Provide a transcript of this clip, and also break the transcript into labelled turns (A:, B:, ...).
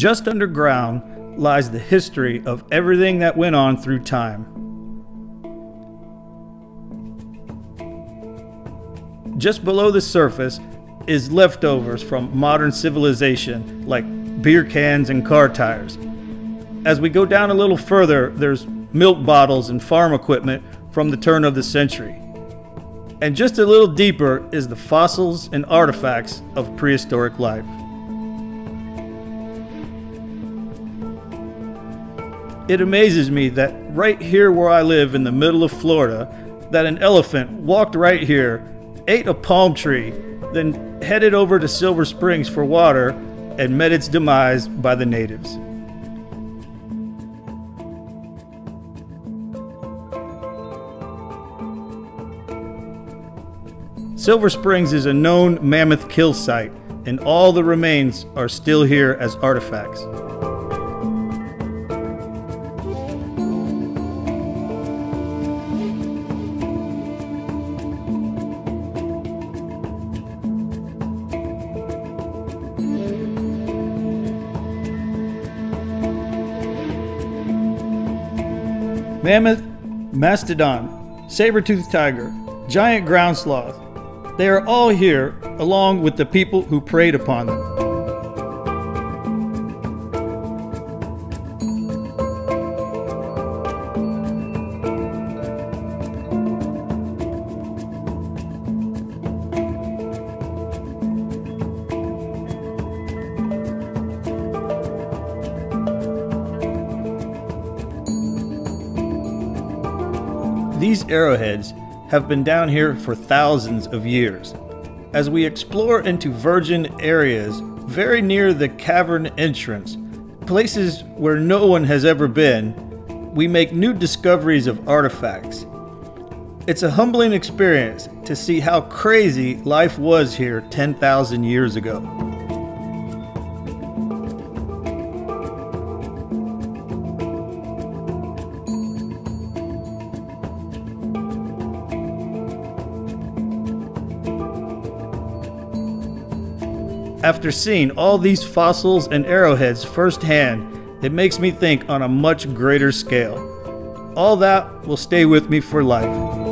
A: Just underground lies the history of everything that went on through time. Just below the surface is leftovers from modern civilization, like beer cans and car tires. As we go down a little further, there's milk bottles and farm equipment from the turn of the century. And just a little deeper is the fossils and artifacts of prehistoric life. It amazes me that right here where I live in the middle of Florida, that an elephant walked right here, ate a palm tree, then headed over to Silver Springs for water and met its demise by the natives. Silver Springs is a known mammoth kill site, and all the remains are still here as artifacts. Mammoth, mastodon, saber-toothed tiger, giant ground sloth. They are all here along with the people who preyed upon them. These arrowheads have been down here for thousands of years. As we explore into virgin areas very near the cavern entrance, places where no one has ever been, we make new discoveries of artifacts. It's a humbling experience to see how crazy life was here 10,000 years ago. After seeing all these fossils and arrowheads firsthand, it makes me think on a much greater scale. All that will stay with me for life.